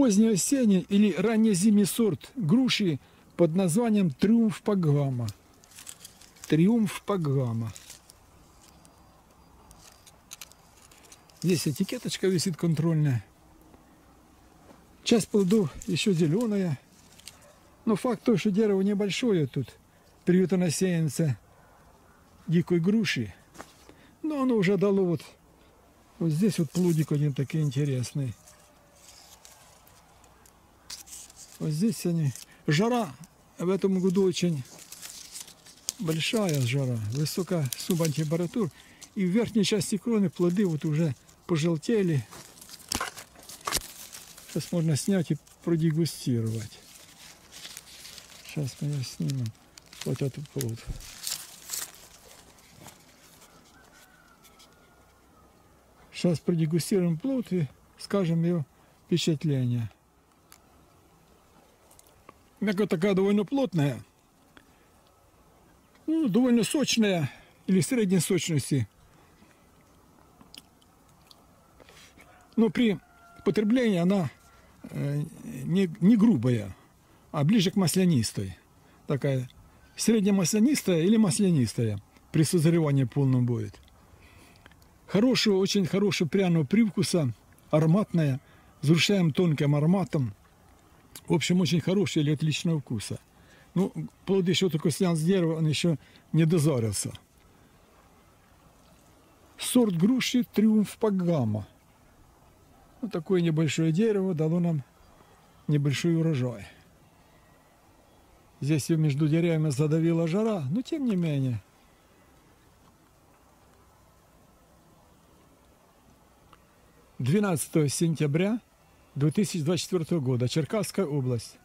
позднеосенний или раннезимний сорт груши под названием Триумф Пагама. Триумф Пагама. Здесь этикеточка висит контрольная. Часть плодов еще зеленая. Но факт то, что дерево небольшое тут. Приютано сеянца дикой груши. Но оно уже дало вот, вот здесь вот плодик один такой интересный. Вот здесь они. Жара в этом году очень большая жара, высокая субтемпература. И в верхней части кроны плоды вот уже пожелтели. Сейчас можно снять и продегустировать. Сейчас мы ее снимем. Вот этот плод. Сейчас продегустируем плод и скажем его впечатление. Мягко такая довольно плотная, ну, довольно сочная или средней сочности. Но при потреблении она э, не, не грубая, а ближе к маслянистой. Такая среднемаслянистая или маслянистая при созревании полном будет. Хорошего, очень хорошего пряного привкуса, ароматная, с тонким ароматом. В общем, очень хороший или отличного вкуса. Ну, плод еще только снял с дерева, он еще не дозарился. Сорт груши Триумф Пагама. Вот такое небольшое дерево дало нам небольшой урожай. Здесь ее между деревьями задавила жара, но тем не менее. Двенадцатого сентября 2024 года, Черкасская область.